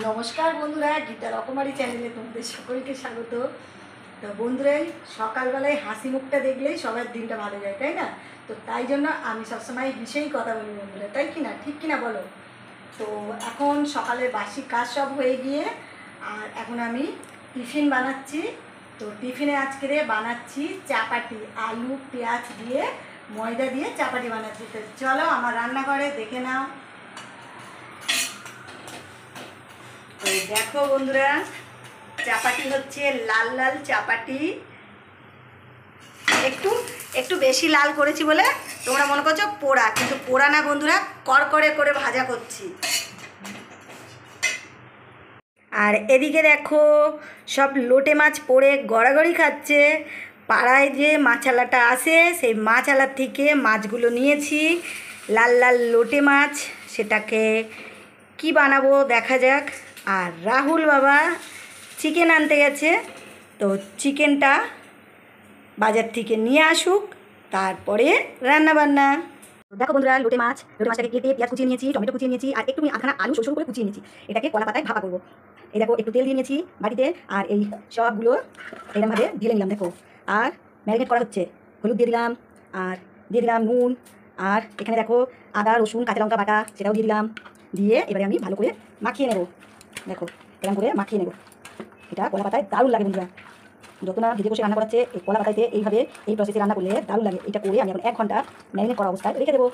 নমস্কার বন্ধুরা, গীতা রকমারি চ্যানেলে তোমাদের সকলকে স্বাগত। তো বন্ধুরাই, সকালবেলায় হাসি মুখটা দেখলেই সবার দিনটা ভালো যায়, তাই না? তো তাই জন্য আমি সবসময় বিষয়েই কথা বলি বন্ধুরা, তাই কি না? ঠিক কি না বলো? তো এখন সকালের বাসি কাজ সব হয়ে গিয়ে, আর এখন আমি টিফিন বানাচ্ছি। তো টিফিনে আজকে বানাচ্ছি চাপাটি, আলু, পেঁয়াজ দিয়ে ময়দা দিয়ে চাপাটি বানাচ্ছি। তো চলো আমার রান্নাঘরে দেখে নাও তো দেখো বন্ধুরা, চাপাটি হচ্ছে লাল লাল চাপাটি। একটু একটু বেশি লাল করেছি বলে তোমরা মনে করছ পোড়া, কিন্তু পোড়া না বন্ধুরা করকরে করে ভাজা করছি। আর এদিকে দেখো, সব লোটে মাছ পড়ে গড়াগড়ি খাচ্ছে। পাড়ায় যে মাছালাটা আসে, সেই মাছালার থেকে মাছগুলো নিয়েছি। লাল লাল লোটে মাছ, সেটাকে কি বানাবো দেখা যাক। আর রাহুল বাবা চিকেন আনতে গেছে। তো চিকেনটা বাজার থেকে নিয়ে আসুক, তারপরে রান্না বান্না দেখো বন্ধুরা, লোটে মাছ, লোটে মাছটাকে কেটে পেঁয়াজ কুচিয়ে নিয়েছি, টমেটো কুচিয়ে নিয়েছি, আর একটু আধখানা আলু সরু করে কুচিয়ে নিয়েছি। এটাকে কলা পাতায় ভাপা করব। এই দেখো, একটু তেল দিয়ে নিয়েছি বাটিতে, আর এই সবগুলো এরকমভাবে ঢেলে নিলাম, দেখো। আর ম্যারিনেট করা হচ্ছে। হলুদ দিয়ে দিলাম, আর দিয়ে দিলাম নুন, আর এখানে দেখো আদা, রসুন, কাঁচা লঙ্কা বাটা, সেটাও দিয়ে দিলাম। দিয়ে এবারে আমি ভালো করে মাখিয়ে নেব। দেখো এরকম করে মাখিয়ে নেব। এটা কলা পাতায় দারুণ লাগে বন্ধুরা। যত না ভিজে বসে রান্না করাচ্ছে, এই কলা পাতাইতে এইভাবে এই প্রসেসে রান্না করলে দারুণ লাগে। এটা করে আমি এখন এক ঘণ্টা ম্যারিনেট করা অবস্থায় রেখে দেবো।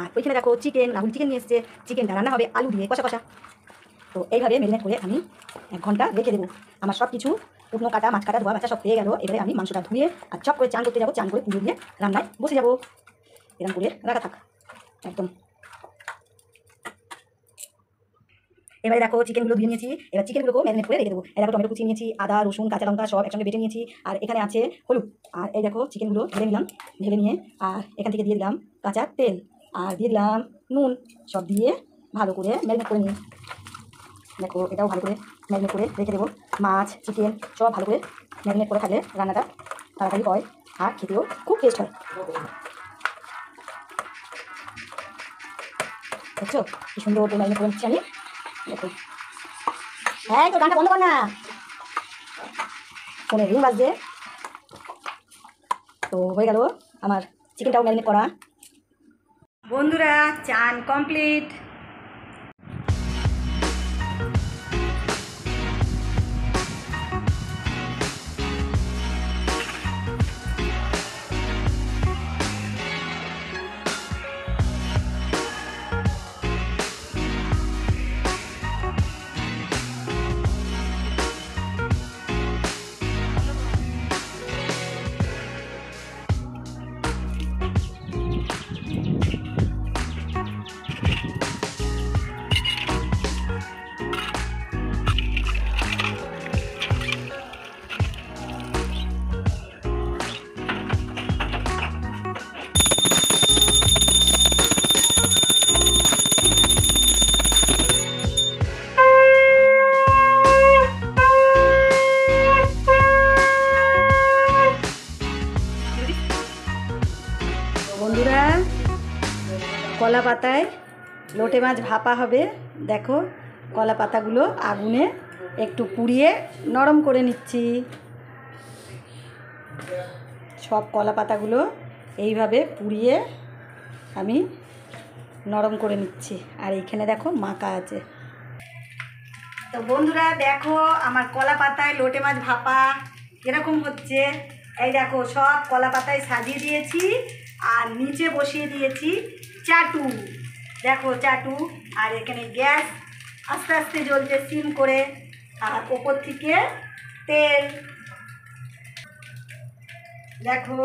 আর ওইখানে দেখো চিকেন রাহুল চিকেন নিয়ে এসেছে। চিকেনটা রান্না হবে আলু দিয়ে কষা কষা তো এইভাবে ম্যারিনেট করে আমি এক ঘণ্টা রেখে দেবো। আমার সব কিছু শুকনো কাটা, মাছ কাটা ধোয়া বাচ্চা সব পেয়ে গেল। এবারে আমি মাংসটা ধুয়ে আর চপ করে চান করতে যাব। চান করে পুজো দিয়ে রান্নায় বসে যাব। এরকম করে রাখা থাক। একদম। এবারে দেখো চিকেনগুলো ধুয়ে নিয়েছি। এবার চিকেনগুলোকেও ম্যারিনেট করে রেখে দেবো। এই দেখো টমেটো কুচিয়ে নিয়েছি, আদা, রসুন, কাঁচা লঙ্কা সব একসঙ্গে বেটে নিয়েছি। আর এখানে আছে হলুদ। আর এই দেখো চিকেনগুলো ঢেলে নিলাম। ঢেলে নিয়ে আর এখান থেকে দিয়ে দিলাম কাঁচা তেল। আর দিয়ে দিলাম নুন। সব দিয়ে ভালো করে ম্যারিনেট করে নিই। দেখো এটাও ভালো করে ম্যারিনেট করে রেখে দেবো। মাছ চিকেন সব ভালো করে ম্যারিনেট করে থাকলে রান্নাটা তাড়াতাড়ি হয় আর খেতেও খুব টেস্ট হয়। দেখছ? কি সুন্দর ম্যারিনেট করে নিচ্ছি আমি। হ্যাঁ তো গানটা বন্ধ কর না। ফোনে রিং বাজছে। তো হয়ে গেল আমার চিকেনটাও ম্যারিনেট করা। বন্ধুরা, চান কমপ্লিট কলা পাতায় লোটে মাছ ভাপা হবে। দেখো, কলা পাতাগুলো আগুনে একটু পুড়িয়ে নরম করে নিচ্ছি। সব কলা পাতাগুলো এইভাবে পুড়িয়ে আমি নরম করে নিচ্ছি। আর এইখানে দেখো মাকা আছে। তো বন্ধুরা, দেখো আমার কলা পাতায় লোটে মাছ ভাপা এরকম হচ্ছে। এই দেখো, সব কলা পাতায় সাজিয়ে দিয়েছি আর নিচে বসিয়ে দিয়েছি। চাটু। দেখো চাটু আর এখানে গ্যাস আস্তে আস্তে জ্বলছে সিম করে। আর ওপর থেকে তেল। দেখো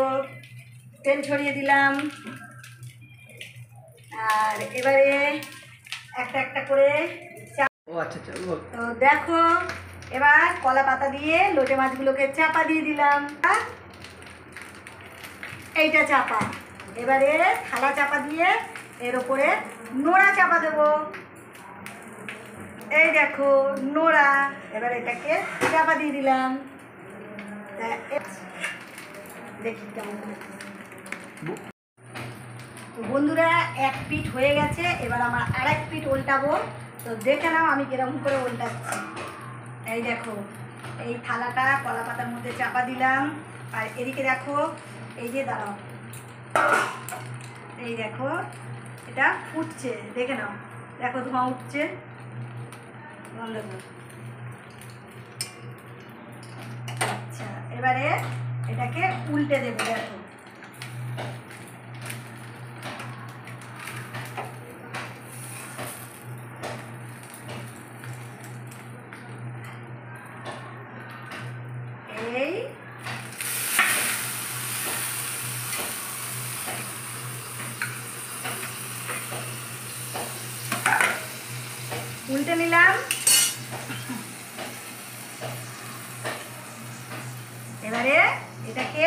তেল ছড়িয়ে দিলাম। আর এবারে একটা একটা করে আচ্ছা আচ্ছা তো দেখো এবার কলা পাতা দিয়ে লোটে মাছগুলোকে চাপা দিয়ে দিলাম। এইটা চাপা। এবারে থালা চাপা দিয়ে এর ওপরে নোড়া চাপা দেবো। এই দেখো, নোড়া। এবার এটাকে চাপা দিয়ে দিলাম। দেখি কেমন তো বন্ধুরা, এক পিঠ হয়ে গেছে, এবার আমার আর এক পিঠ উল্টাবো। তো দেখে নাও আমি কীরকম করে উল্টাচ্ছি। এই দেখো, এই থালাটা কলা পাতার মধ্যে চাপা দিলাম। আর এদিকে দেখো, এই যে দাঁড়াও। এই দেখো, এটা ফুটছে, দেখে নাও। দেখো ধোঁয়া উঠছে। আচ্ছা এবারে এটাকে উল্টে দেবো, দেখো। এই উল্টে নিলাম এবারে এটাকে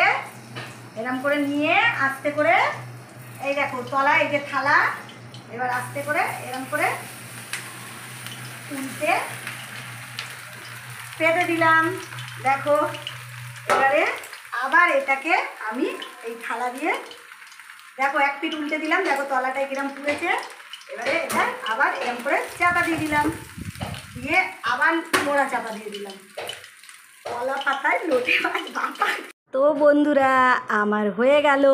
এরম করে নিয়ে আস্তে করে, এই দেখো তলা এই যে থালা, এবার আস্তে করে এরম করে উল্টে পেতে দিলাম। দেখো, এবারে আবার এটাকে আমি এই থালা দিয়ে, দেখো এক পিঠ উল্টে দিলাম, দেখো তলাটা কিরম পুড়েছে। এবারে এটা আবার এরম করে চাপা দিয়ে দিলাম, দিয়ে আবার মোড়া চাপা দিয়ে দিলাম। কলা পাতায় লোটে মাছ তো বন্ধুরা, আমার হয়ে গেল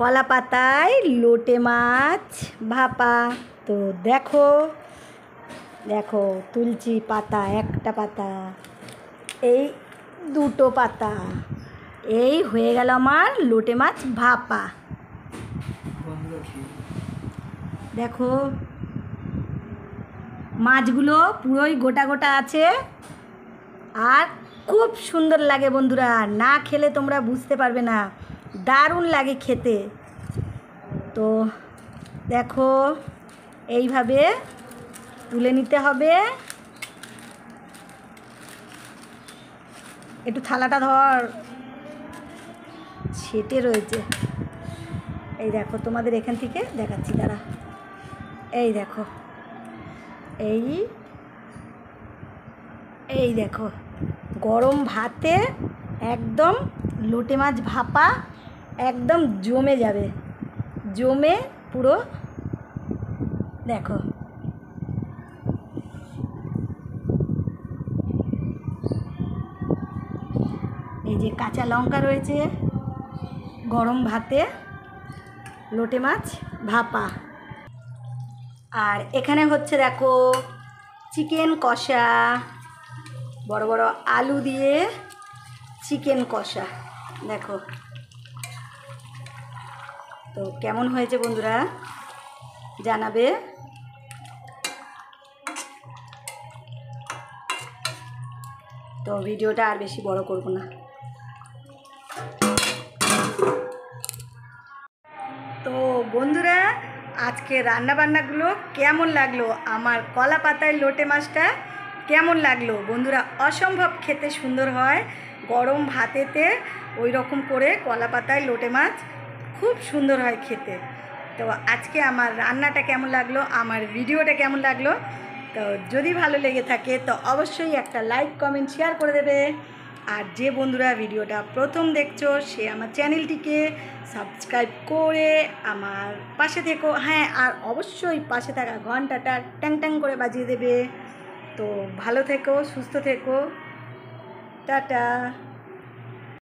কলা পাতায় লোটে মাছ ভাপা। তো দেখো দেখো তুলছি পাতা, একটা পাতা, এই দুটো পাতা, এই হয়ে গেল আমার লোটে মাছ ভাপা। দেখো, মাছগুলো পুরোই গোটা গোটা আছে, আর খুব সুন্দর লাগে বন্ধুরা। না খেলে তোমরা বুঝতে পারবে না। দারুণ লাগে খেতে। তো দেখো, এইভাবে তুলে নিতে হবে। একটু থালাটা ধর। ছেটে রয়েছে। এই দেখো, তোমাদের এখান থেকে দেখাচ্ছি, দাঁড়া। এই দেখো। এই এই দেখো। গরম ভাতে একদম লোটে মাছ ভাপা একদম জমে যাবে। জমে পুরো দেখো। এই যে কাঁচা লঙ্কা রয়েছে, গরম ভাতে লোটে মাছ ভাপা। আর এখানে হচ্ছে দেখো, চিকেন কষা। বড় বড় আলু দিয়ে চিকেন কষা। দেখো। তো কেমন হয়েছে বন্ধুরা? জানাবে? তো ভিডিওটা আর বেশি বড় করব না। তো বন্ধুরা, আজকে রান্নাবান্নাগুলো কেমন লাগল? আমার কলা পাতায় লোটে মাছটা কেমন লাগল? বন্ধুরা, অসম্ভব খেতে সুন্দর হয়। গরম ভাতেতে ওই রকম করে কলা পাতায় লোটে মাছ, খুব সুন্দর হয় খেতে। তো আজকে আমার রান্নাটা কেমন লাগল, আমার ভিডিওটা কেমন লাগল, তো যদি ভালো লেগে থাকে, তো অবশ্যই একটা লাইক, কমেন্ট, শেয়ার করে দেবে। আর যে বন্ধুরা ভিডিওটা প্রথম দেখছ, সে আমার চ্যানেলটিকে সাবস্ক্রাইব করে আমার পাশে থেকো। হ্যাঁ আর অবশ্যই পাশে থাকা ঘন্টাটা ট্যাং ট্যাং করে বাজিয়ে দেবে। তো ভালো থেকো সুস্থ থেকো। টাটা।